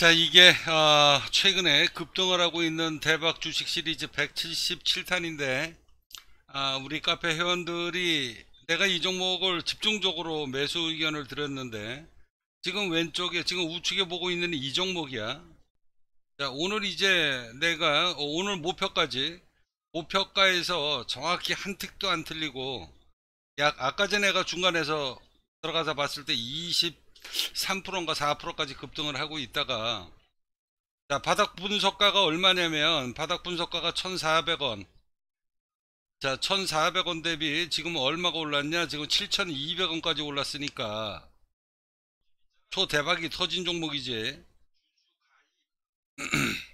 자, 이게 어, 최근에 급등을 하고 있는 대박 주식 시리즈 177탄인데 아, 우리 카페 회원들이 내가 이 종목을 집중적으로 매수 의견을 드렸는데 지금 왼쪽에 지금 우측에 보고 있는 이 종목이야. 자, 오늘 이제 내가 어, 오늘 목표까지 목표가에서 정확히 한 틱도 안 틀리고 약 아까 전에 내가 중간에서 들어가서 봤을 때 23%인가 4%까지 급등을 하고 있다가 자, 바닥 분석가가 얼마냐면 바닥 분석가가 1,400원. 자, 1,400원 대비 지금 얼마가 올랐냐? 지금 7,200원까지 올랐으니까 초 대박이 터진 종목이지.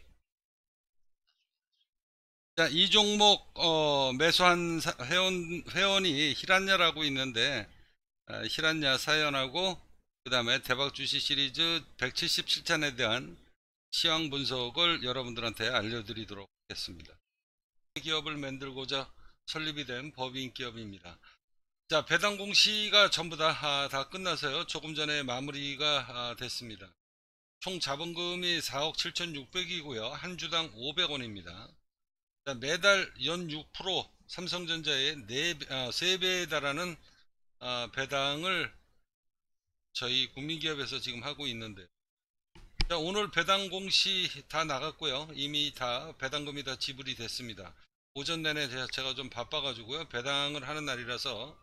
자, 이 종목 어, 매수한 사- 회원 회원이 히란야라고 있는데 아, 히란야 사연하고 그 다음에 대박 주식 시리즈 177탄에 대한 시황 분석을 여러분들한테 알려드리도록 하겠습니다. 기업을 만들고자 설립이 된 법인 기업입니다. 자, 배당 공시가 전부 다, 아, 다 끝나서요. 조금 전에 마무리가 아, 됐습니다. 총 자본금이 4억 7,600이고요. 한 주당 500원입니다. 자, 매달 연 6% 삼성전자의 4, 아, 3배에 달하는 아, 배당을 저희 국민기업에서 지금 하고 있는데 자, 오늘 배당 공시 다 나갔고요. 이미 다 배당금이 다 지불이 됐습니다. 오전 내내 제가, 좀 바빠가지고요. 배당을 하는 날이라서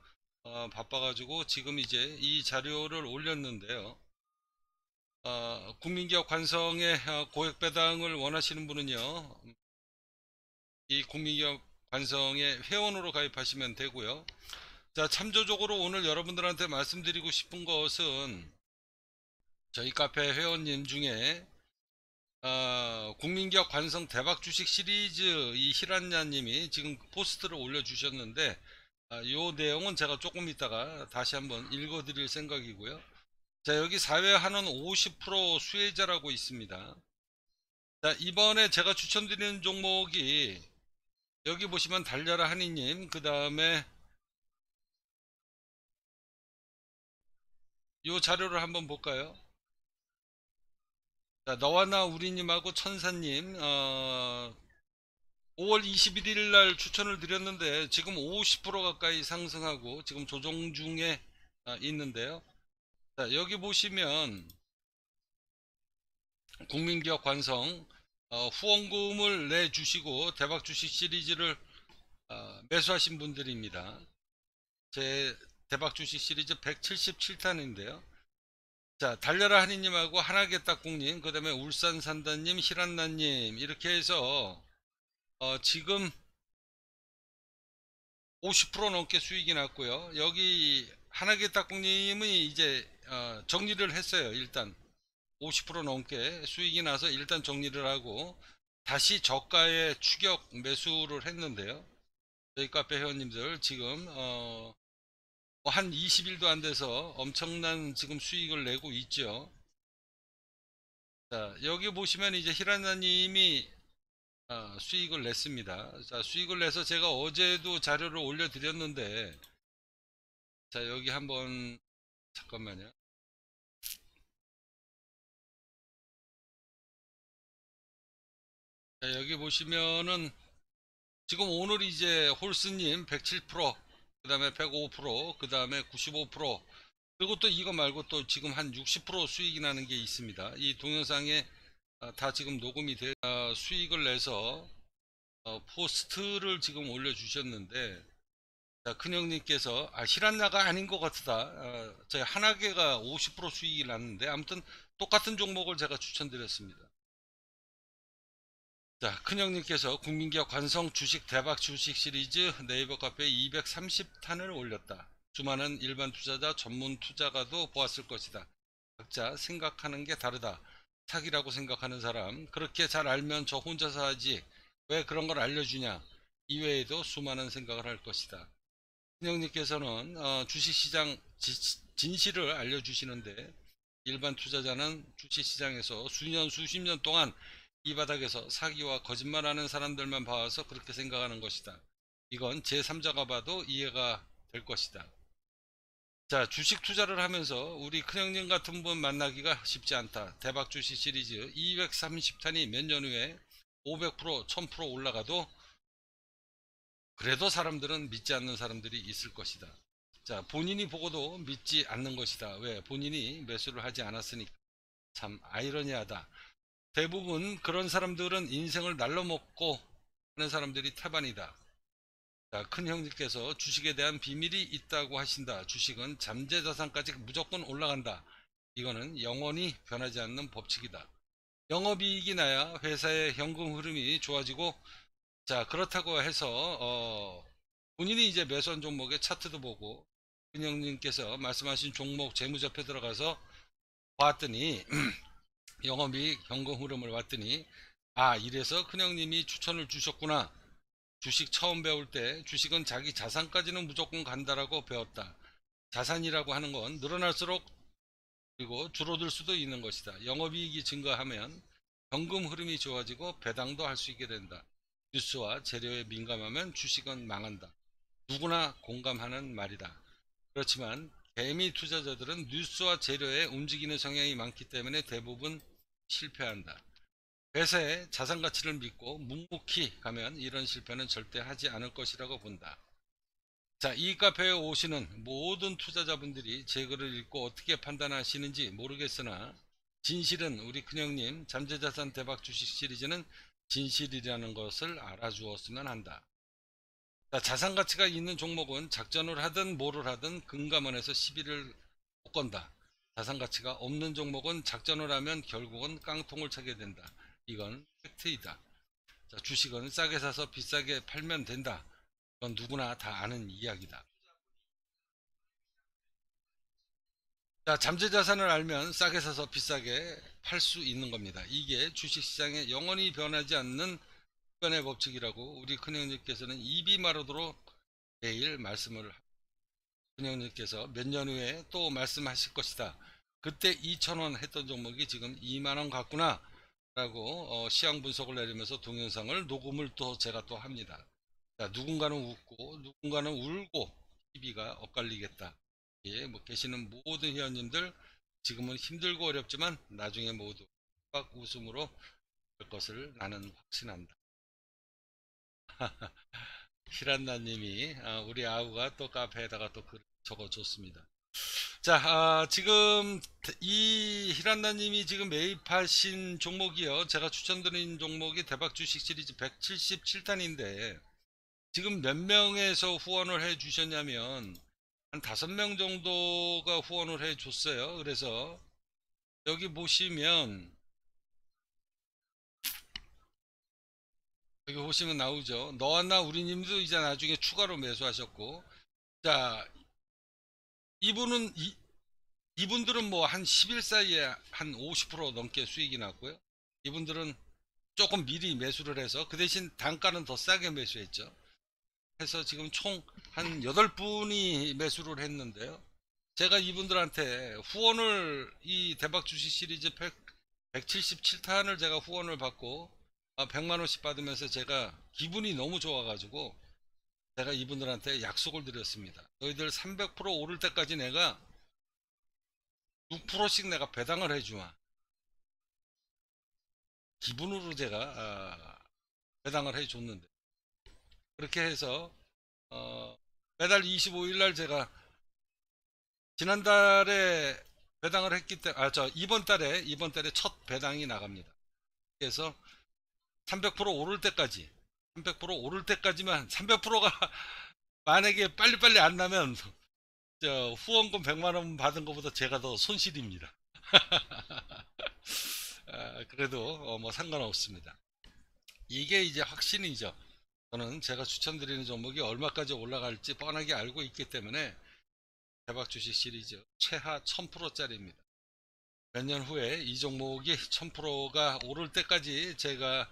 어, 바빠가지고 지금 이제 이 자료를 올렸는데요. 어, 국민기업 관성의 어, 고액 배당을 원하시는 분은요. 이 국민기업 관성의 회원으로 가입하시면 되고요. 자, 참조적으로 오늘 여러분들한테 말씀드리고 싶은 것은 저희 카페 회원님 중에 어, 국민기업 관성 대박 주식 시리즈 이 히란야님이 지금 포스트를 올려주셨는데 아, 요 내용은 제가 조금 있다가 다시 한번 읽어드릴 생각이고요. 자 여기 사회하는 50% 수혜자라고 있습니다. 자 이번에 제가 추천드리는 종목이 여기 보시면 달려라 한이님 그 다음에 요 자료를 한번 볼까요? 자, 너와 나 우리님하고 천사님, 어, 5월 21일 날 추천을 드렸는데 지금 50% 가까이 상승하고 지금 조정 중에 아, 있는데요. 자, 여기 보시면 국민기업 관성 어, 후원금을 내주시고 대박 주식 시리즈를 어, 매수하신 분들입니다. 제 대박 주식 시리즈 177탄인데요. 자, 달려라 하니님하고 하나게 딱국님, 그 다음에 울산 산다님, 히란나님, 이렇게 해서, 어, 지금 50% 넘게 수익이 났고요. 여기 하나게 딱국님이 이제, 어, 정리를 했어요. 일단. 50% 넘게 수익이 나서 일단 정리를 하고, 다시 저가에 추격 매수를 했는데요. 저희 카페 회원님들 지금, 어, 뭐 한 20일도 안 돼서 엄청난 지금 수익을 내고 있죠. 자, 여기 보시면 이제 히라나님이 아, 수익을 냈습니다. 자, 수익을 내서 제가 어제도 자료를 올려드렸는데, 자, 여기 한번, 잠깐만요. 자, 여기 보시면은, 지금 오늘 이제 홀스님 107%, 그 다음에 105%, 그 다음에 95%, 그리고 또 이거 말고 또 지금 한 60% 수익이 나는 게 있습니다. 이 동영상에 아, 다 지금 녹음이 돼 아, 수익을 내서 어, 포스트를 지금 올려주셨는데 자, 큰형님께서 아, 히란나가 아닌 것 같다. 아, 저희 하나개가 50% 수익이 났는데 아무튼 똑같은 종목을 제가 추천드렸습니다. 자, 큰형님께서 국민기업 관성 주식 대박 주식 시리즈 네이버 카페에 230탄을 올렸다. 수많은 일반 투자자, 전문 투자가도 보았을 것이다. 각자 생각하는 게 다르다. 사기라고 생각하는 사람, 그렇게 잘 알면 저 혼자서 하지. 왜 그런 걸 알려주냐? 이외에도 수많은 생각을 할 것이다. 큰형님께서는 어, 주식시장 지- 진실을 알려주시는데 일반 투자자는 주식시장에서 수년, 수십 년 동안 이 바닥에서 사기와 거짓말하는 사람들만 봐서 그렇게 생각하는 것이다. 이건 제3자가 봐도 이해가 될 것이다. 자, 주식 투자를 하면서 우리 큰형님 같은 분 만나기가 쉽지 않다. 대박 주식 시리즈 230탄이 몇 년 후에 500%, 1000% 올라가도 그래도 사람들은 믿지 않는 사람들이 있을 것이다. 자, 본인이 보고도 믿지 않는 것이다. 왜? 본인이 매수를 하지 않았으니까. 참 아이러니하다. 대부분 그런 사람들은 인생을 날로 먹고 하는 사람들이 태반이다. 자, 큰 형님께서 주식에 대한 비밀이 있다고 하신다. 주식은 잠재자산까지 무조건 올라간다. 이거는 영원히 변하지 않는 법칙이다. 영업이익이 나야 회사의 현금 흐름이 좋아지고 자 그렇다고 해서 어, 본인이 이제 매수한 종목의 차트도 보고 큰 형님께서 말씀하신 종목 재무제표 들어가서 봤더니 영업이익 현금 흐름을 봤더니 아 이래서 큰형님이 추천을 주셨구나. 주식 처음 배울 때 주식은 자기 자산까지는 무조건 간다라고 배웠다. 자산이라고 하는 건 늘어날수록 그리고 줄어들 수도 있는 것이다. 영업이익이 증가하면 현금 흐름이 좋아지고 배당도 할 수 있게 된다. 뉴스와 재료에 민감하면 주식은 망한다. 누구나 공감하는 말이다. 그렇지만 개미 투자자들은 뉴스와 재료에 움직이는 성향이 많기 때문에 대부분 실패한다. 회사의 자산 가치를 믿고 묵묵히 가면 이런 실패는 절대 하지 않을 것이라고 본다. 자, 이 카페에 오시는 모든 투자자분들이 제 글을 읽고 어떻게 판단하시는지 모르겠으나 진실은 우리 큰형님 잠재자산 대박 주식 시리즈는 진실이라는 것을 알아주었으면 한다. 자, 자산 가치가 있는 종목은 작전을 하든 뭐를 하든 금감원에서 시비를 못 건다. 자산 가치가 없는 종목은 작전을 하면 결국은 깡통을 차게 된다. 이건 팩트이다. 자, 주식은 싸게 사서 비싸게 팔면 된다. 이건 누구나 다 아는 이야기다. 자, 잠재 자산을 알면 싸게 사서 비싸게 팔 수 있는 겁니다. 이게 주식시장에 영원히 변하지 않는 변의 법칙이라고 우리 큰형님께서는 입이 마르도록 매일 말씀을 큰형님께서 몇 년 후에 또 말씀하실 것이다. 그때 2천원 했던 종목이 지금 2만원 같구나 라고 어, 시황 분석을 내리면서 동영상을 녹음을 또 제가 또 합니다. 자, 누군가는 웃고 누군가는 울고 TV가 엇갈리겠다. 예, 뭐 계시는 모든 회원님들 지금은 힘들고 어렵지만 나중에 모두 빡 웃음으로 될 것을 나는 확신한다. 히란나님이 아, 우리 아우가 또 카페에다가 또 글 적어줬습니다. 자, 아, 지금 이 히란나님이 지금 매입하신 종목이요. 제가 추천드린 종목이 대박 주식 시리즈 177탄인데 지금 몇 명에서 후원을 해 주셨냐면 한 다섯 명 정도가 후원을 해 줬어요. 그래서 여기 보시면 여기 보시면 나오죠. 너와 나 우리님도 이제 나중에 추가로 매수하셨고, 자, 이분은, 이, 이분들은 뭐 한 10일 사이에 한 50% 넘게 수익이 났고요. 이분들은 조금 미리 매수를 해서 그 대신 단가는 더 싸게 매수했죠. 해서 지금 총 한 8분이 매수를 했는데요. 제가 이분들한테 후원을 이 대박 주식 시리즈 100, 177탄을 제가 후원을 받고 100만 아, 원씩 받으면서 제가 기분이 너무 좋아가지고 제가 이분들한테 약속을 드렸습니다. 너희들 300% 오를 때까지 내가 6%씩 내가 배당을 해주마. 기분으로 제가 아, 배당을 해줬는데 그렇게 해서 어, 매달 25일 날 제가 지난달에 배당을 했기 때문에 아저 이번 달에 이번 달에 첫 배당이 나갑니다. 그래서 300% 오를 때까지 300% 오를 때까지만 300%가 만약에 빨리빨리 안 나면 저 후원금 100만 원 받은 것보다 제가 더 손실입니다. 아, 그래도 어, 뭐 상관없습니다. 이게 이제 확신이죠. 저는 제가 추천드리는 종목이 얼마까지 올라갈지 뻔하게 알고 있기 때문에 대박 주식 시리즈 최하 1000%짜리입니다. 몇 년 후에 이 종목이 1000%가 오를 때까지 제가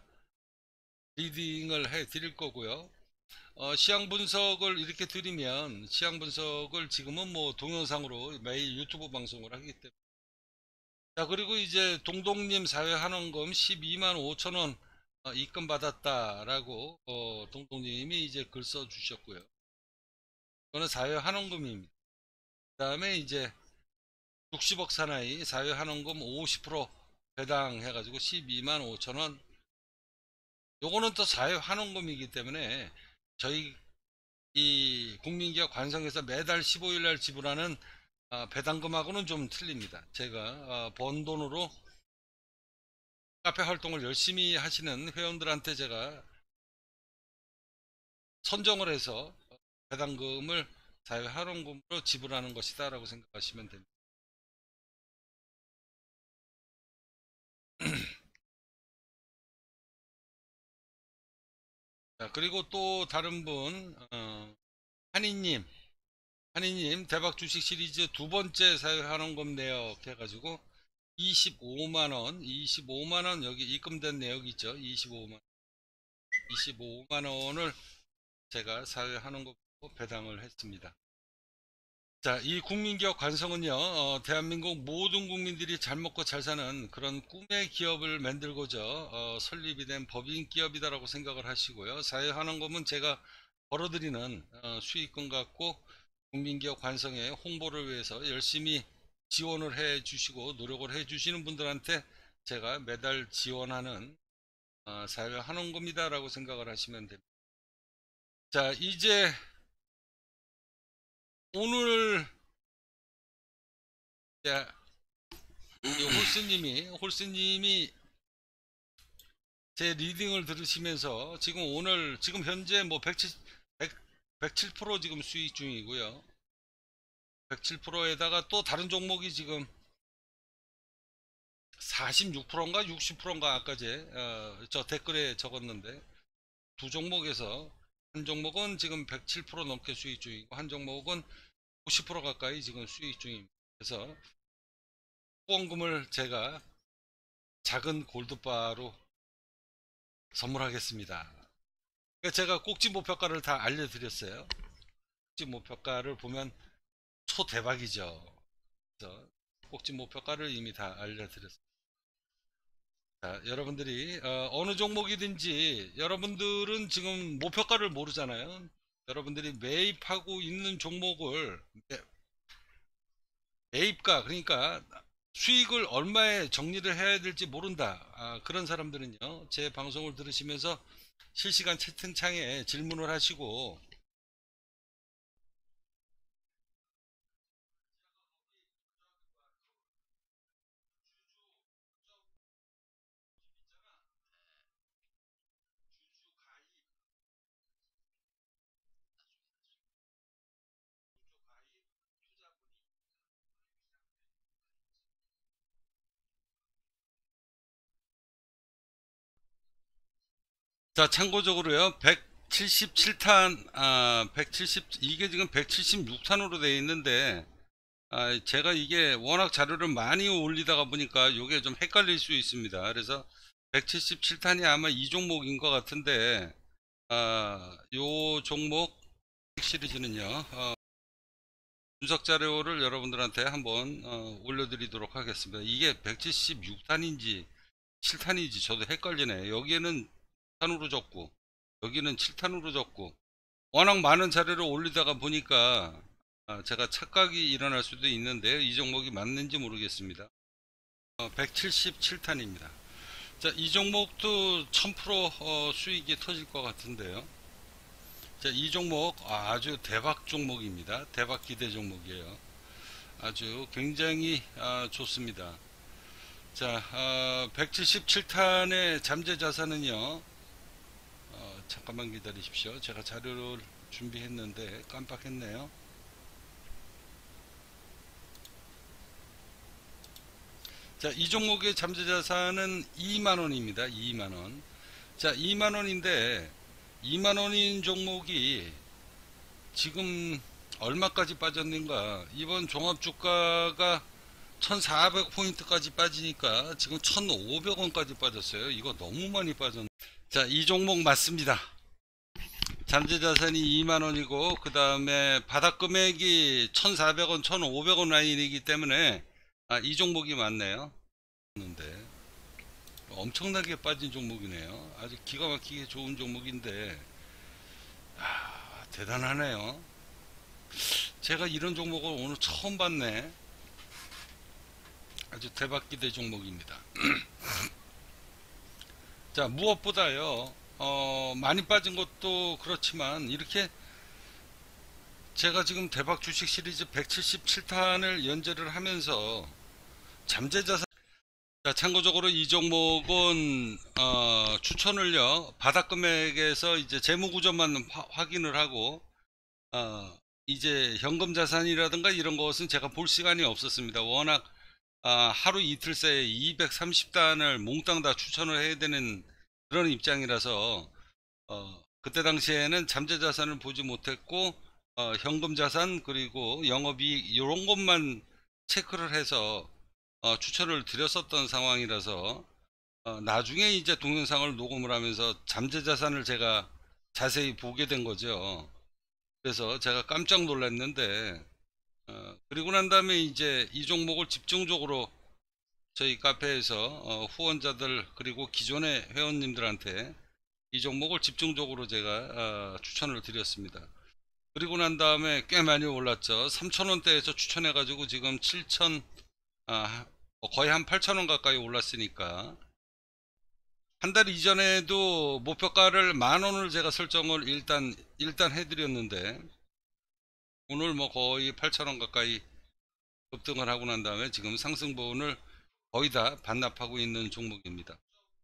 리딩을 해 드릴 거고요. 어, 시향 분석을 이렇게 드리면 시향 분석을 지금은 뭐 동영상으로 매일 유튜브 방송을 하기 때문에 자 그리고 이제 동동님 사회한원금 12만 5천원 어, 입금 받았다라고 어, 동동님이 이제 글 써 주셨고요. 이거는 사회한원금입니다. 다음에 이제 60억 사나이 사회한원금 50% 배당해가지고 12만 5천 원. 요거는 또 사회한원금이기 때문에 저희 이 국민기업 관성에서 매달 15일 날 지불하는 아, 배당금하고는 좀 틀립니다. 제가 아, 번 돈으로 카페 활동을 열심히 하시는 회원들한테 제가 선정을 해서 배당금을 사회활원금으로 지불하는 것이다 라고 생각하시면 됩니다. 자, 그리고 또 다른 분, 어, 한이님, 한이님 대박 주식 시리즈 두 번째 사회활원금 내역 해가지고 25만원, 25만원 여기 입금된 내역 있죠? 25만원. 25만원을 제가 사회활원금으로 배당을 했습니다. 자, 이 국민기업 관성은요, 어, 대한민국 모든 국민들이 잘 먹고 잘 사는 그런 꿈의 기업을 만들고자 어, 설립이 된 법인 기업이다라고 생각을 하시고요. 사회환원금은 제가 벌어들이는 어, 수익금 갖고 국민기업 관성의 홍보를 위해서 열심히 지원을 해 주시고 노력을 해 주시는 분들한테 제가 매달 지원하는 어, 사회환원금이다라고 생각을 하시면 됩니다. 자, 이제 오늘 자, 이 홀스님이 홀스님이 제 리딩을 들으시면서 지금 오늘 지금 현재 뭐 107, 107% 지금 수익 중이고요. 107%에다가 또 다른 종목이 지금 46%인가 60%인가 아까 제저 어, 댓글에 적었는데 두 종목에서 한 종목은 지금 107% 넘게 수익 중이고 한 종목은 50% 가까이 지금 수익 중입니다. 그래서 후원금을 제가 작은 골드바로 선물하겠습니다. 제가 꼭지 목표가를 다 알려드렸어요. 꼭지 목표가를 보면 초대박이죠. 그래서 꼭지 목표가를 이미 다 알려드렸습니다. 자, 여러분들이 어, 느 종목이든지 여러분들은 지금 목표가를 모르잖아요. 여러분들이 매입하고 있는 종목을 매입가 그러니까 수익을 얼마에 정리를 해야 될지 모른다. 아, 그런 사람들은요. 제 방송을 들으시면서 실시간 채팅창에 질문을 하시고 자, 참고적으로요. 177탄, 아, 170, 이게 지금 176탄으로 되어 있는데, 아, 제가 이게 워낙 자료를 많이 올리다가 보니까 이게 좀 헷갈릴 수 있습니다. 그래서 177탄이 아마 이 종목인 것 같은데, 아, 요 종목 시리즈는요, 어, 분석 자료를 여러분들한테 한번 어, 올려드리도록 하겠습니다. 이게 176탄인지 7탄인지 저도 헷갈리네. 여기에는 7 탄으로 적고 여기는 7탄으로 적고 워낙 많은 자료를 올리다가 보니까 아, 제가 착각이 일어날 수도 있는데 이 종목이 맞는지 모르겠습니다. 177탄입니다. 어, 자, 이 종목도 1000% 어, 수익이 터질 것 같은데요. 자, 이 종목 아주 대박 종목입니다. 대박 기대 종목이에요. 아주 굉장히 아, 좋습니다. 자, 177탄의 어, 잠재 자산은요. 잠깐만 기다리십시오. 제가 자료를 준비했는데 깜빡했네요. 자, 이 종목의 잠재자산은 2만원입니다. 2만원. 자, 2만원인데, 2만원인 종목이 지금 얼마까지 빠졌는가? 이번 종합주가가 1400포인트까지 빠지니까 지금 1500원까지 빠졌어요. 이거 너무 많이 빠졌네. 자, 이 종목 맞습니다. 잠재자산이 2만원이고, 그 다음에 바닥 금액이 1,400원, 1,500원 라인이기 때문에, 아, 이 종목이 맞네요. 근데, 엄청나게 빠진 종목이네요. 아주 기가 막히게 좋은 종목인데, 아, 대단하네요. 제가 이런 종목을 오늘 처음 봤네. 아주 대박기대 종목입니다. 자, 무엇보다요, 어, 많이 빠진 것도 그렇지만, 이렇게 제가 지금 대박 주식 시리즈 177탄을 연재를 하면서 잠재자산 자, 참고적으로 이 종목은 어, 추천을요 바닥 금액에서 이제 재무 구조만 화- 확인을 하고 어, 이제 현금 자산이라든가 이런 것은 제가 볼 시간이 없었습니다. 워낙 아, 하루 이틀 새에 230단을 몽땅 다 추천을 해야 되는 그런 입장이라서 어, 그때 당시에는 잠재 자산을 보지 못했고 어, 현금 자산 그리고 영업이익 이런 것만 체크를 해서 어, 추천을 드렸었던 상황이라서 어, 나중에 이제 동영상을 녹음을 하면서 잠재 자산을 제가 자세히 보게 된 거죠. 그래서 제가 깜짝 놀랐는데 어, 그리고 난 다음에 이제 이 종목을 집중적으로 저희 카페에서 어, 후원자들 그리고 기존의 회원님들한테 이 종목을 집중적으로 제가 어, 추천을 드렸습니다. 그리고 난 다음에 꽤 많이 올랐죠. 3,000원대에서 추천해가지고 지금 7,000, 아, 어, 거의 한 8,000원 가까이 올랐으니까. 한 달 이전에도 목표가를 만 원을 제가 설정을 일단, 일단 해드렸는데, 오늘 뭐 거의 8,000원 가까이 급등을 하고 난 다음에 지금 상승분을 거의 다 반납하고 있는 종목입니다.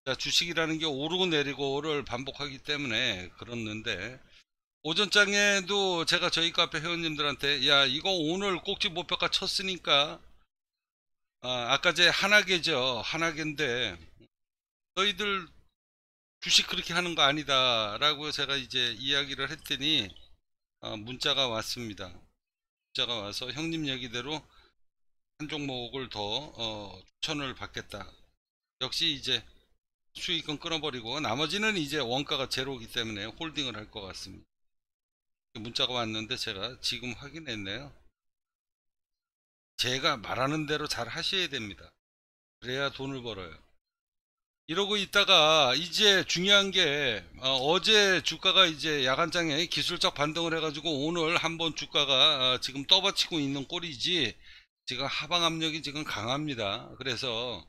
자, 주식이라는 게 오르고 내리고를 반복하기 때문에 그렇는데, 오전장에도 제가 저희 카페 회원님들한테 야 이거 오늘 꼭지 목표가 쳤으니까 아, 까제 한하계죠 한하계인데 너희들 주식 그렇게 하는 거 아니다 라고 제가 이제 이야기를 했더니 어, 문자가 왔습니다 문자가 와서 형님 얘기대로 한 종목을 더 어, 추천을 받겠다 역시 이제 수익은 끊어버리고 나머지는 이제 원가가 제로이기 때문에 홀딩을 할 것 같습니다 문자가 왔는데 제가 지금 확인했네요. 제가 말하는 대로 잘 하셔야 됩니다. 그래야 돈을 벌어요. 이러고 있다가 이제 중요한 게 어, 제 주가가 이제 야간장에 기술적 반등을 해가지고 오늘 한번 주가가 어, 지금 떠받치고 있는 꼴이지 지금 하방 압력이 지금 강합니다. 그래서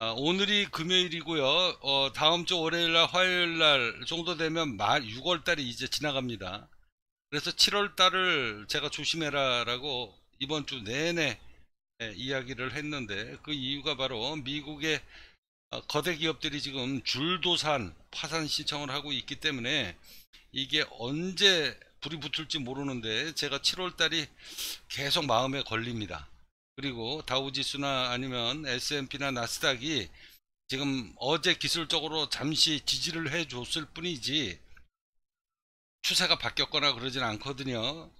어, 오늘이 금요일이고요. 어, 다음 주 월요일 날 화요일 날 정도 되면 말 6월 달이 이제 지나갑니다. 그래서 7월 달을 제가 조심해라 라고 이번 주 내내 예, 이야기를 했는데 그 이유가 바로 미국의 어, 거대 기업들이 지금 줄도산 파산 신청을 하고 있기 때문에 이게 언제 불이 붙을지 모르는데 제가 7월 달이 계속 마음에 걸립니다. 그리고 다우지수나 아니면 S&P나 나스닥이 지금 어제 기술적으로 잠시 지지를 해 줬을 뿐이지 추세가 바뀌었거나 그러진 않거든요.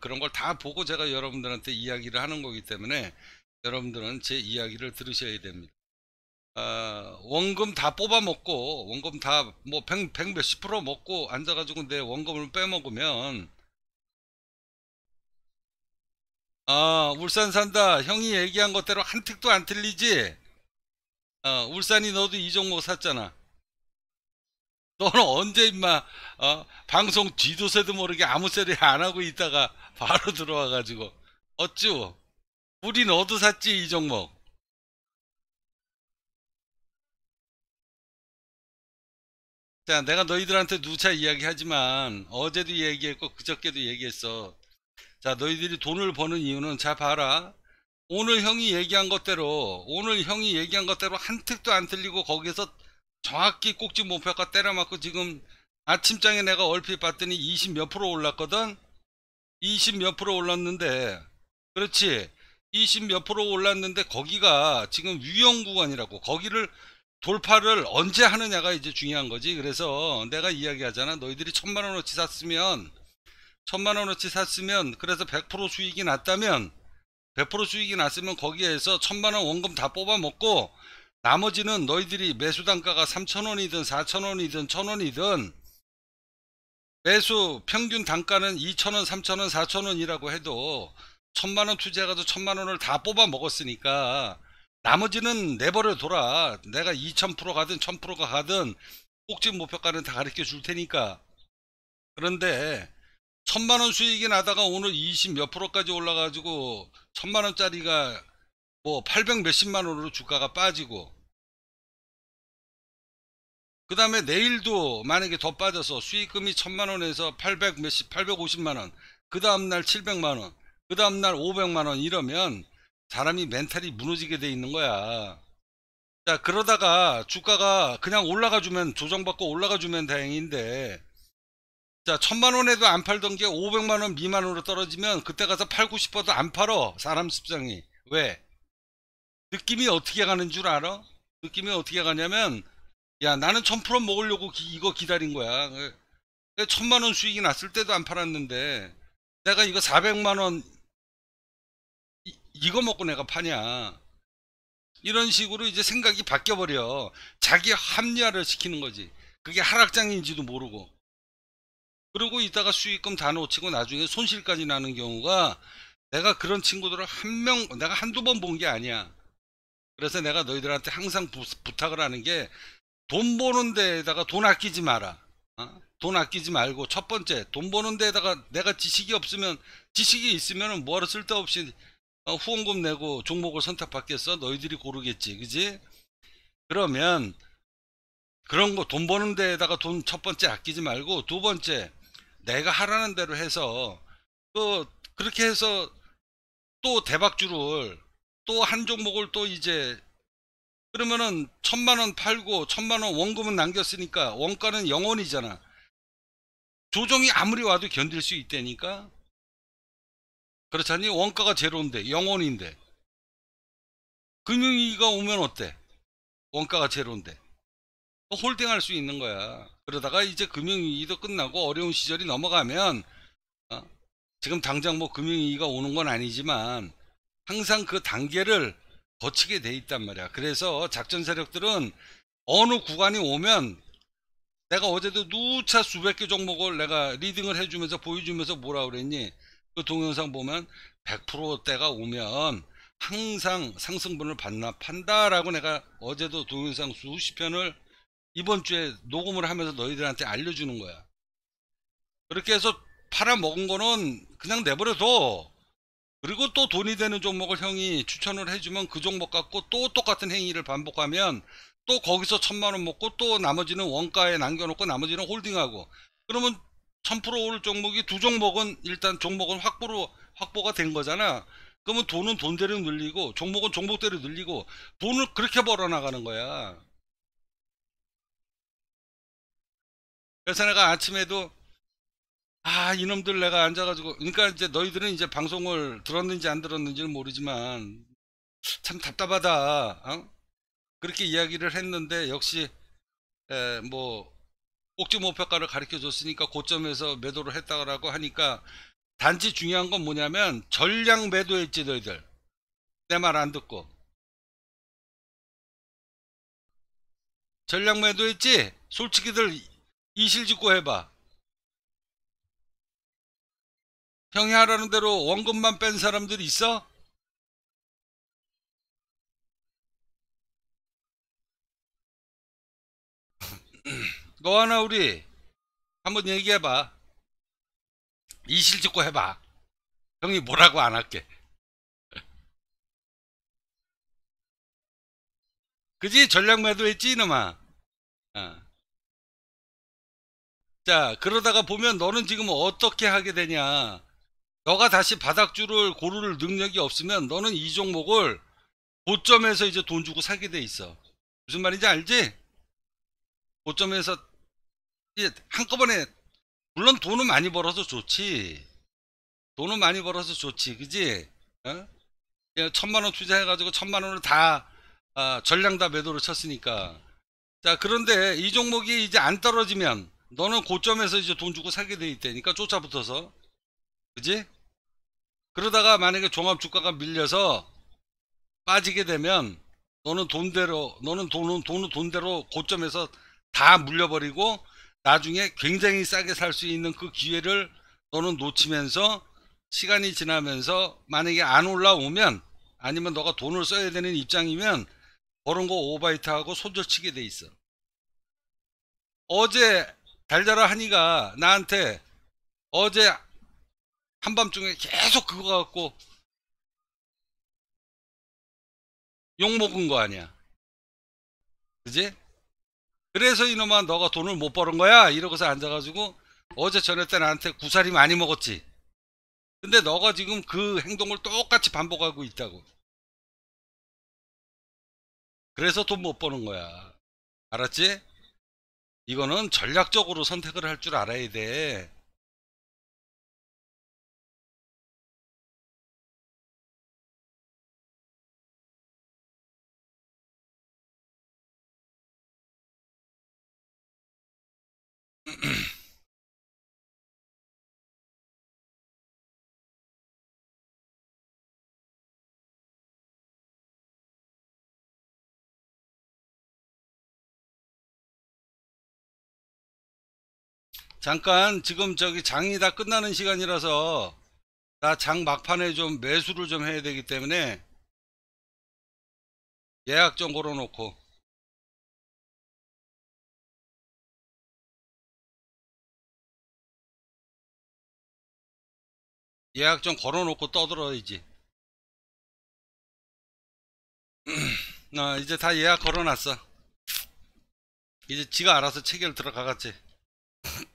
그런 걸 다 보고 제가 여러분들한테 이야기를 하는 거기 때문에 여러분들은 제 이야기를 들으셔야 됩니다. 아, 원금 다 뽑아 먹고 원금 다뭐 100, 100 몇십 프로 먹고 앉아가지고 내 원금을 빼먹으면 아 울산 산다. 형이 얘기한 것대로 한 틱도 안 틀리지? 어, 울산이 너도 이 종목 샀잖아. 너는 언제 임마 어? 방송 뒤도새도 모르게 아무 소리 안 하고 있다가 바로 들어와 가지고. 어쭈? 우리 너도 샀지 이 종목 자 내가 너희들한테 누차 이야기하지만 어제도 얘기했고 그저께도 얘기했어. 자 너희들이 돈을 버는 이유는 자 봐라. 오늘 형이 얘기한 것대로 오늘 형이 얘기한 것대로 한 틱도 안 틀리고 거기서 정확히 꼭지 목표가 때려맞고 지금 아침장에 내가 얼핏 봤더니 20 몇 프로 올랐거든? 20 몇 프로 올랐는데 그렇지? 20 몇 프로 올랐는데 거기가 지금 위험 구간이라고. 거기를 돌파를 언제 하느냐가 이제 중요한 거지. 그래서 내가 이야기하잖아. 너희들이 천만 원어치 샀으면 천만 원어치 샀으면 그래서 100% 수익이 났다면 100% 수익이 났으면 거기에서 천만 원 원금 다 뽑아 먹고 나머지는 너희들이 매수 단가가 3천 원이든 4천 원이든 1천원이든 매수 평균 단가는 2천 원, 3천 원, 4천 원이라고 해도 천만 원 투자해가지고 천만 원을 다 뽑아 먹었으니까 나머지는 내버려 둬라. 내가 2000% 가든 1000%가 가든 꼭지 목표가는 다 가르쳐 줄 테니까. 그런데 천만 원 수익이 나다가 오늘 20 몇 프로까지 올라가지고 천만 원짜리가 뭐 800 몇십만 원으로 주가가 빠지고 그 다음에 내일도 만약에 더 빠져서 수익금이 천만 원에서 800 몇십 850만 원, 그 다음날 700만 원, 그 다음날 500만 원 이러면 사람이 멘탈이 무너지게 돼 있는 거야. 자, 그러다가 주가가 그냥 올라가 주면 조정받고 올라가 주면 다행인데 자, 천만 원에도 안 팔던 게 500만 원 미만으로 떨어지면 그때 가서 팔고 싶어도 안 팔어. 사람 습성이. 왜? 느낌이 어떻게 가는 줄 알아? 느낌이 어떻게 가냐면 야, 나는 1000% 먹으려고 기- 이거 기다린 거야. 그 천만 원 수익이 났을 때도 안 팔았는데 내가 이거 400만 원 이, 이거 먹고 내가 파냐. 이런 식으로 이제 생각이 바뀌어 버려. 자기 합리화를 시키는 거지. 그게 하락장인지도 모르고. 그러고 이따가 수익금 다 놓치고 나중에 손실까지 나는 경우가 내가 그런 친구들을 한 명, 내가 한두 번 본 게 아니야. 그래서 내가 너희들한테 항상 부, 부탁을 하는 게 돈 버는 데에다가 돈 아끼지 마라. 어? 돈 아끼지 말고 첫 번째 돈 버는 데에다가 내가 지식이 없으면 지식이 있으면 뭐하러 쓸데없이 어, 후원금 내고 종목을 선택받겠어? 너희들이 고르겠지. 그지? 그러면 그런 거 돈 버는 데에다가 돈 첫 번째 아끼지 말고 두 번째 내가 하라는 대로 해서 또 그렇게 해서 또 대박주를 또 한 종목을 또 이제 그러면은 천만 원 팔고 천만 원 원금은 남겼으니까 원가는 영원이잖아. 조정이 아무리 와도 견딜 수 있다니까. 그렇잖니 원가가 제로인데 영원인데 금융위기가 오면 어때? 원가가 제로인데 홀딩할 수 있는 거야. 그러다가 이제 금융위기도 끝나고 어려운 시절이 넘어가면 어? 지금 당장 뭐 금융위기가 오는 건 아니지만 항상 그 단계를 거치게 돼 있단 말이야. 그래서 작전 세력들은 어느 구간이 오면 내가 어제도 누차 수백 개 종목을 내가 리딩을 해주면서 보여주면서 뭐라 그랬니? 그 동영상 보면 100%대가 오면 항상 상승분을 반납한다라고 내가 어제도 동영상 수십 편을 이번 주에 녹음을 하면서 너희들한테 알려주는 거야. 그렇게 해서 팔아먹은 거는 그냥 내버려둬. 그리고 또 돈이 되는 종목을 형이 추천을 해주면 그 종목 갖고 또 똑같은 행위를 반복하면 또 거기서 천만 원 먹고 또 나머지는 원가에 남겨놓고 나머지는 홀딩하고 그러면 1000% 오를 종목이 두 종목은 일단 종목은 확보로 확보가 된 거잖아. 그러면 돈은 돈대로 늘리고 종목은 종목대로 늘리고 돈을 그렇게 벌어 나가는 거야. 그래서 내가 아침에도 아 이놈들 내가 앉아가지고 그러니까 이제 너희들은 이제 방송을 들었는지 안 들었는지는 모르지만 참 답답하다. 어? 그렇게 이야기를 했는데 역시 에, 뭐 꼭지 목표가를 가르쳐 줬으니까 고점에서 매도를 했다고 하니까 단지 중요한 건 뭐냐면 전량 매도했지 너희들. 내 말 안 듣고. 전량 매도했지? 솔직히들 이실직고 해봐. 형이 하라는 대로 원금만 뺀 사람들이 있어? 너 하나 우리 한번 얘기해봐. 이실 직고 해봐. 형이 뭐라고 안 할게. 그지? 전략 매도했지 이놈아. 어. 자 그러다가 보면 너는 지금 어떻게 하게 되냐. 너가 다시 바닥줄을 고를 능력이 없으면 너는 이 종목을 고점에서 이제 돈 주고 사게 돼 있어. 무슨 말인지 알지? 고점에서 한꺼번에 물론 돈은 많이 벌어서 좋지. 돈은 많이 벌어서 좋지, 그지? 어? 야, 천만 원 투자해가지고 천만 원을 다 아, 전량 다 매도를 쳤으니까. 자, 그런데 이 종목이 이제 안 떨어지면 너는 고점에서 이제 돈 주고 사게 돼 있다니까 쫓아붙어서, 그지? 그러다가 만약에 종합 주가가 밀려서 빠지게 되면 너는 돈대로 너는 돈은 돈은 돈대로 고점에서 다 물려버리고 나중에 굉장히 싸게 살 수 있는 그 기회를 너는 놓치면서 시간이 지나면서 만약에 안 올라오면 아니면 너가 돈을 써야 되는 입장이면 그런 거 오바이트하고 손절치게 돼 있어. 어제 달달아 하니가 나한테 어제 한밤중에 계속 그거 갖고 욕먹은 거 아니야. 그지? 그래서 이놈아 너가 돈을 못 버는 거야? 이러고서 앉아가지고 어제 저녁 때 나한테 구사리 많이 먹었지. 근데 너가 지금 그 행동을 똑같이 반복하고 있다고. 그래서 돈 못 버는 거야. 알았지? 이거는 전략적으로 선택을 할 줄 알아야 돼 잠깐 지금 저기 장이 다 끝나는 시간이라서 나 장 막판에 좀 매수를 좀 해야 되기 때문에 예약 좀 걸어놓고 예약 좀 걸어놓고 떠들어야지 어, 이제 다 예약 걸어놨어. 이제 지가 알아서 체결 들어가겠지.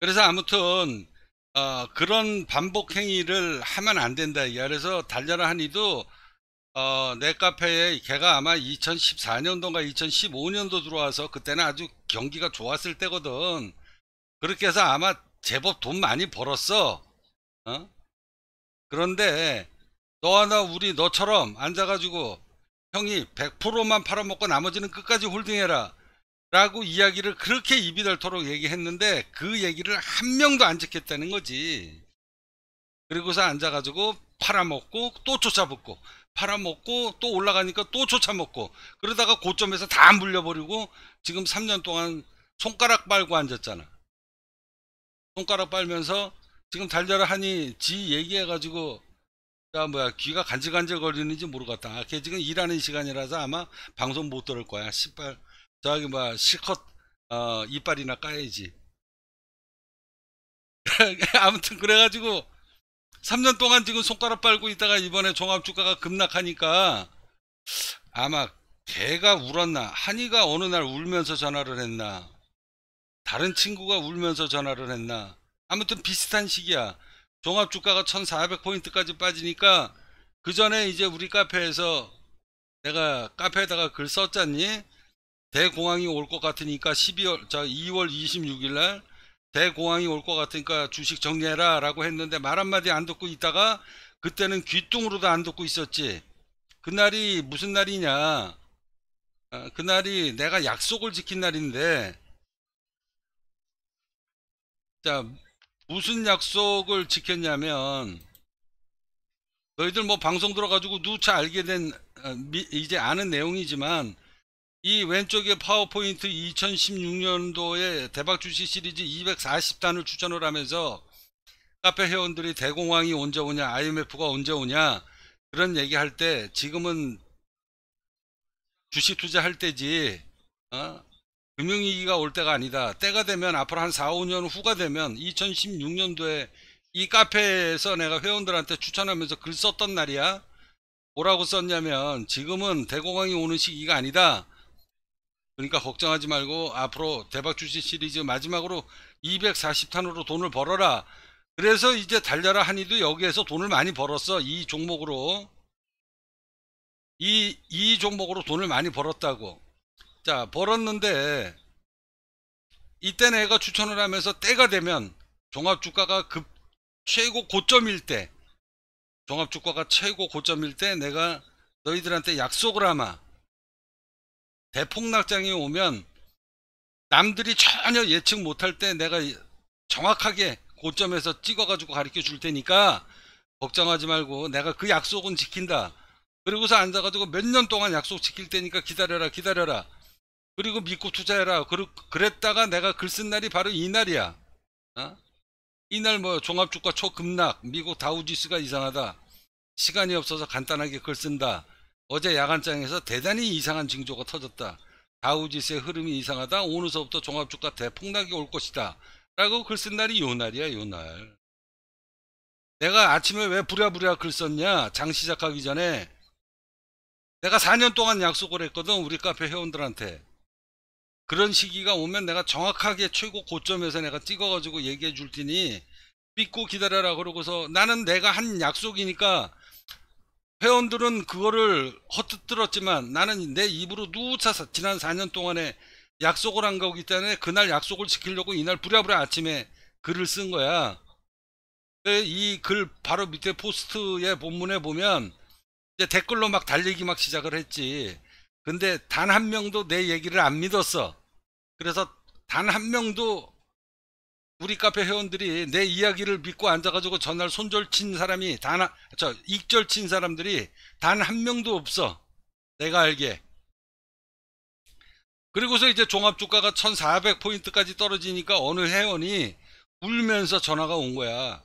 그래서 아무튼 어, 그런 반복 행위를 하면 안 된다 그래서 달려라 하니도 어, 내 카페에 걔가 아마 2014년도인가 2015년도 들어와서 그때는 아주 경기가 좋았을 때거든. 그렇게 해서 아마 제법 돈 많이 벌었어 어? 그런데 너와 나 우리 너처럼 앉아가지고 형이 100%만 팔아먹고 나머지는 끝까지 홀딩해라 라고 이야기를 그렇게 입이 닳도록 얘기했는데 그 얘기를 한 명도 안 지켰다는 거지 그리고서 앉아가지고 팔아먹고 또 쫓아붙고 팔아먹고 또 올라가니까 또 쫓아먹고 그러다가 고점에서 다 물려버리고 지금 3년 동안 손가락 빨고 앉았잖아 손가락 빨면서 지금 달려라 하니 지 얘기해가지고 야 뭐야 귀가 간질간질 거리는지 모르겠다. 걔 지금 일하는 시간이라서 아마 방송 못 들을 거야. 씨발 저기 뭐 실컷 어, 이빨이나 까야지. 아무튼 그래가지고 3년 동안 지금 손가락 빨고 있다가 이번에 종합주가가 급락하니까 아마 걔가 울었나? 한이가 어느 날 울면서 전화를 했나? 다른 친구가 울면서 전화를 했나 아무튼 비슷한 시기야. 종합 주가가 1400포인트까지 빠지니까 그 전에 이제 우리 카페에서 내가 카페에다가 글 썼잖니? 대공황이 올 것 같으니까 12월 자 2월 26일 날 대공황이 올 것 같으니까 주식 정리해라 라고 했는데 말 한마디 안 듣고 있다가 그때는 귀뚱으로도 안 듣고 있었지. 그날이 무슨 날이냐? 어, 그날이 내가 약속을 지킨 날인데. 자 무슨 약속을 지켰냐면 너희들 뭐 방송 들어가지고 누차 알게 된 어, 이제 아는 내용이지만 이 왼쪽에 파워포인트 2016년도에 대박 주식 시리즈 240단을 추천을 하면서 카페 회원들이 대공황이 언제 오냐 IMF가 언제 오냐 그런 얘기 할 때 지금은 주식 투자할 때지 어? 금융위기가 올 때가 아니다 때가 되면 앞으로 한 4, 5년 후가 되면 2016년도에 이 카페에서 내가 회원들한테 추천하면서 글 썼던 날이야 뭐라고 썼냐면 지금은 대공황이 오는 시기가 아니다 그러니까 걱정하지 말고 앞으로 대박 주식 시리즈 마지막으로 240탄으로 돈을 벌어라. 그래서 이제 달려라 한이도 여기에서 돈을 많이 벌었어. 이 종목으로. 이, 이 종목으로 돈을 많이 벌었다고. 자, 벌었는데, 이때 내가 추천을 하면서 때가 되면 종합주가가 급 최고 고점일 때, 종합주가가 최고 고점일 때 내가 너희들한테 약속을 하마. 대폭락장이 오면 남들이 전혀 예측 못할 때 내가 정확하게 고점에서 찍어가지고 가르쳐 줄 테니까 걱정하지 말고 내가 그 약속은 지킨다. 그리고서 앉아가지고 몇 년 동안 약속 지킬 테니까 기다려라 기다려라. 그리고 믿고 투자해라. 그랬다가 내가 글 쓴 날이 바로 이 날이야. 어? 이날 뭐 종합주가 초급락 미국 다우지수가 이상하다. 시간이 없어서 간단하게 글 쓴다. 어제 야간장에서 대단히 이상한 징조가 터졌다. 다우지수의 흐름이 이상하다. 오늘서부터 종합주가 대폭락이 올 것이다. 라고 글 쓴 날이 요 날이야, 요 날. 내가 아침에 왜 부랴부랴 글 썼냐? 장 시작하기 전에 내가 4년 동안 약속을 했거든 우리 카페 회원들한테 그런 시기가 오면 내가 정확하게 최고 고점에서 내가 찍어가지고 얘기해 줄 테니 믿고 기다려라 그러고서 나는 내가 한 약속이니까 회원들은 그거를 헛뜯들었지만 나는 내 입으로 누차 지난 4년 동안에 약속을 한 거기 때문에 그날 약속을 지키려고 이날 부랴부랴 아침에 글을 쓴 거야. 이 글 바로 밑에 포스트의 본문에 보면 이제 댓글로 막 달리기 막 시작을 했지. 근데 단 한 명도 내 얘기를 안 믿었어. 그래서 단 한 명도 우리 카페 회원들이 내 이야기를 믿고 앉아가지고 전날 손절 친 사람이 단, 한- 저, 익절 친 사람들이 단 한 명도 없어. 내가 알기에. 그리고서 이제 종합주가가 1400포인트까지 떨어지니까 어느 회원이 울면서 전화가 온 거야.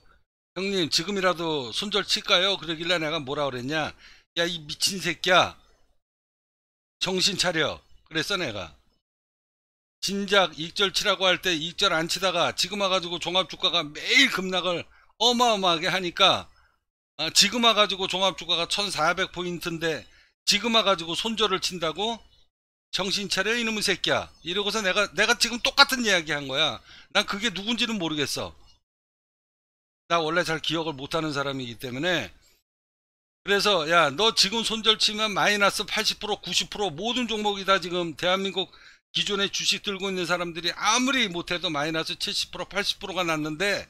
형님, 지금이라도 손절 칠까요? 그러길래 내가 뭐라 그랬냐? 야, 이 미친 새끼야. 정신 차려. 그랬어, 내가. 진작 익절 치라고 할때 익절 안 치다가 지금 와가지고 종합주가가 매일 급락을 어마어마하게 하니까 아, 지금 와가지고 종합주가가 1400포인트인데 지금 와가지고 손절을 친다고? 정신 차려 이놈의 새끼야. 이러고서 내가 내가 지금 똑같은 이야기 한 거야. 난 그게 누군지는 모르겠어. 나 원래 잘 기억을 못하는 사람이기 때문에. 그래서 야 너 지금 손절 치면 마이너스 80% 90% 모든 종목이 다 지금 대한민국 기존에 주식 들고 있는 사람들이 아무리 못해도 마이너스 70% 80%가 났는데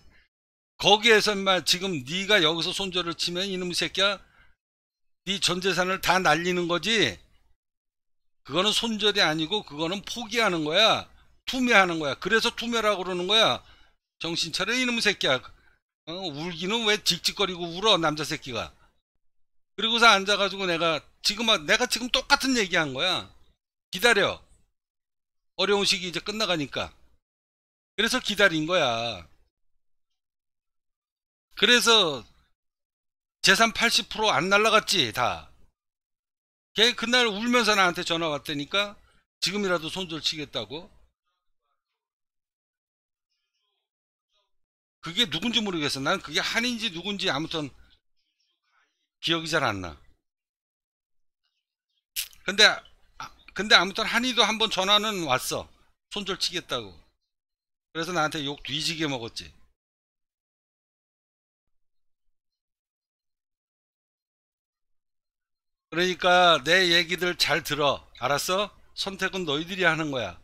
거기에서 인마 지금 네가 여기서 손절을 치면 이놈의 새끼야 네 전 재산을 다 날리는 거지? 그거는 손절이 아니고 그거는 포기하는 거야. 투매하는 거야. 그래서 투매라고 그러는 거야. 정신 차려 이놈의 새끼야. 어, 울기는 왜 직직거리고 울어 남자 새끼가. 그리고서 앉아가지고 내가 지금 막- 내가 지금 똑같은 얘기한 거야. 기다려 어려운 시기 이제 끝나가니까. 그래서 기다린 거야. 그래서 재산 80%안 날라갔지, 다. 걔 그날 울면서 나한테 전화 왔다니까? 지금이라도 손절 치겠다고? 그게 누군지 모르겠어. 난 그게 한인지 누군지 아무튼 기억이 잘 안 나. 근데 아, 근데 아무튼 한이도 한번 전화는 왔어. 손절 치겠다고. 그래서 나한테 욕 뒤지게 먹었지. 그러니까 내 얘기들 잘 들어. 알았어? 선택은 너희들이 하는 거야.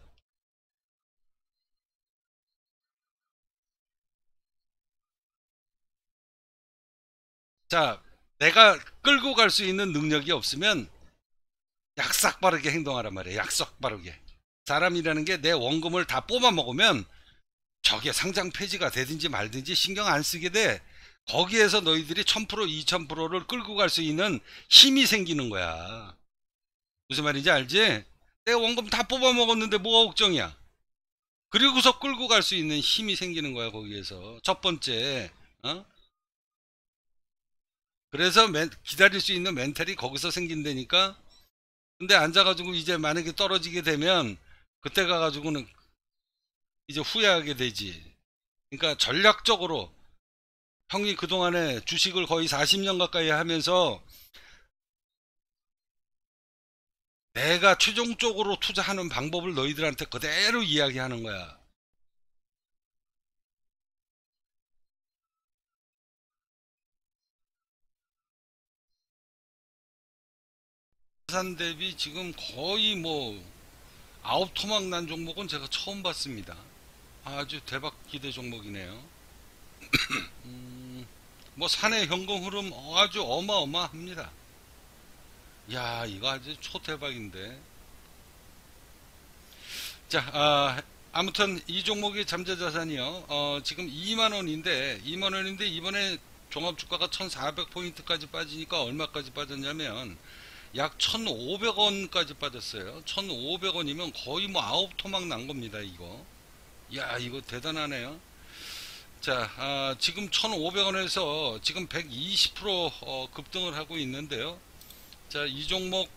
자, 내가 끌고 갈 수 있는 능력이 없으면 약삭 빠르게 행동하란 말이야. 약삭 빠르게. 사람이라는 게 내 원금을 다 뽑아 먹으면 저게 상장 폐지가 되든지 말든지 신경 안 쓰게 돼. 거기에서 너희들이 1000% 2000%를 끌고 갈 수 있는 힘이 생기는 거야. 무슨 말인지 알지? 내 원금 다 뽑아 먹었는데 뭐가 걱정이야? 그리고서 끌고 갈 수 있는 힘이 생기는 거야, 거기에서. 첫 번째, 어? 그래서 멘- 기다릴 수 있는 멘탈이 거기서 생긴다니까? 근데 앉아가지고 이제 만약에 떨어지게 되면 그때 가가지고는 이제 후회하게 되지. 그러니까 전략적으로 형이 그동안에 주식을 거의 40년 가까이 하면서 내가 최종적으로 투자하는 방법을 너희들한테 그대로 이야기하는 거야. 자산 대비 지금 거의 뭐 아홉 토막 난 종목은 제가 처음 봤습니다. 아주 대박 기대 종목이네요. 음, 뭐 사내 현금 흐름 아주 어마어마합니다. 야, 이거 아주 초대박인데. 자, 아, 아무튼 이 종목이 잠재 자산이요. 어, 지금 2만 원인데 2만 원인데 이번에 종합 주가가 1,400포인트까지 빠지니까 얼마까지 빠졌냐면 약 1,500원까지 빠졌어요. 1,500원이면 거의 뭐 아홉 토막 난 겁니다, 이거. 야, 이거 대단하네요. 자, 아, 지금 1,500원에서 지금 120% 어, 급등을 하고 있는데요. 자, 이 종목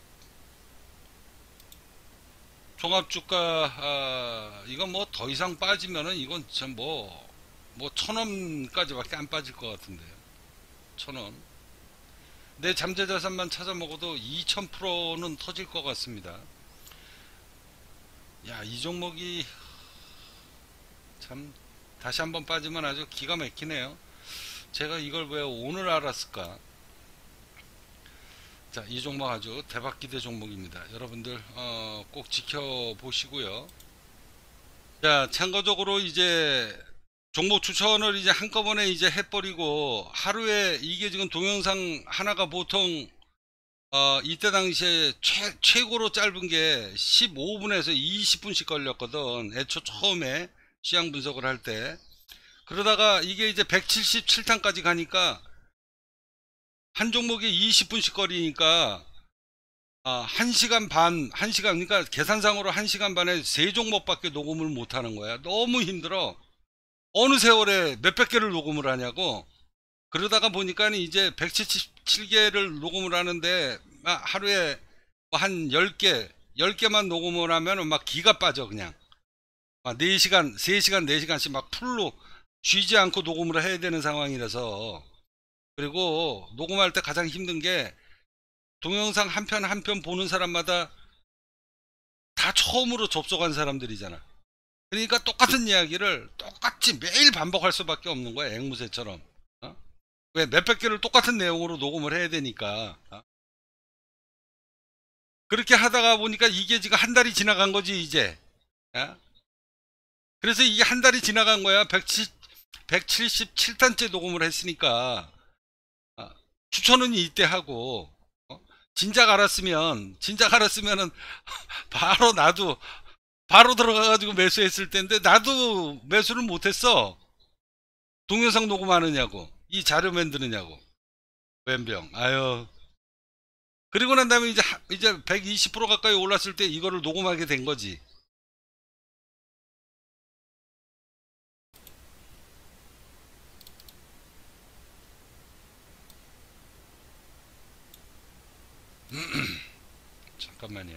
종합주가 아, 이건 뭐 더 이상 빠지면은 이건 참뭐뭐 천원까지밖에 안 빠질 것 같은데요. 천원 내 잠재 자산만 찾아 먹어도 2000%는 터질 것 같습니다. 야 이 종목이 참 다시 한번 빠지면 아주 기가 막히네요. 제가 이걸 왜 오늘 알았을까? 자 이 종목 아주 대박 기대 종목입니다. 여러분들 어, 꼭 지켜보시고요. 자 참고적으로 이제 종목 추천을 이제 한꺼번에 이제 해버리고 하루에 이게 지금 동영상 하나가 보통 어 이때 당시에 최, 최고로 짧은 게 15분에서 20분씩 걸렸거든 애초 처음에 시향 분석을 할 때 그러다가 이게 이제 177탄까지 가니까 한 종목에 20분씩 거리니까 아, 1시간 반, 1시간, 그러니까 계산상으로 1시간 반에 세 종목밖에 녹음을 못 하는 거야. 너무 힘들어. 어느 세월에 몇백 개를 녹음을 하냐고. 그러다가 보니까 이제 177개를 녹음을 하는데 막 하루에 뭐한 10개, 10개만 녹음을 하면 막 기가 빠져 그냥. 막 4시간, 3시간, 4시간씩 막 풀로 쉬지 않고 녹음을 해야 되는 상황이라서 그리고 녹음할 때 가장 힘든 게 동영상 한 편 한 편 보는 사람마다 다 처음으로 접속한 사람들이잖아. 그러니까 똑같은 이야기를 똑같이 매일 반복할 수밖에 없는 거야. 앵무새처럼. 어? 왜 몇백 개를 똑같은 내용으로 녹음을 해야 되니까. 어? 그렇게 하다가 보니까 이게 지금 한 달이 지나간 거지 이제. 어? 그래서 이게 한 달이 지나간 거야. 170, 177탄째 녹음을 했으니까. 어, 추천은 이때 하고 어? 진작 알았으면 진작 알았으면은 바로 나도 바로 들어가가지고 매수했을 텐데 나도 매수를 못했어. 동영상 녹음하느냐고. 이 자료 만드느냐고. 웬병. 아유. 그리고 난 다음에 이제 하- 이제 120% 가까이 올랐을 때 이거를 녹음하게 된 거지. 잠깐만요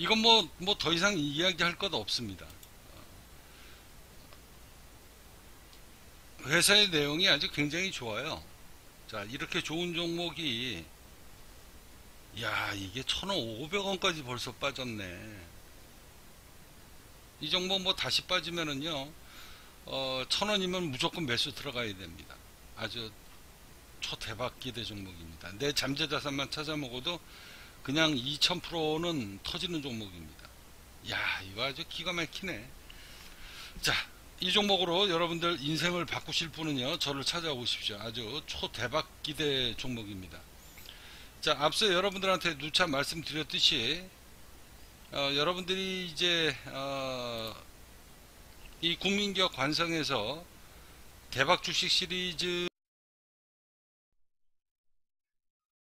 이건 뭐 뭐 더 이상 이야기할 것 없습니다. 회사의 내용이 아주 굉장히 좋아요. 자 이렇게 좋은 종목이 야 이게 1,500원까지 벌써 빠졌네. 이 종목 뭐 다시 빠지면은요 어, 1,000원이면 무조건 매수 들어가야 됩니다. 아주 초대박 기대 종목입니다. 내 잠재 자산만 찾아 먹어도 그냥 2000%는 터지는 종목입니다. 야, 이거 아주 기가 막히네. 자, 이 종목으로 여러분들 인생을 바꾸실 분은요, 저를 찾아오십시오. 아주 초대박 기대 종목입니다. 자, 앞서 여러분들한테 누차 말씀드렸듯이, 어, 여러분들이 이제, 어, 이 국민기업 관성에서 대박 주식 시리즈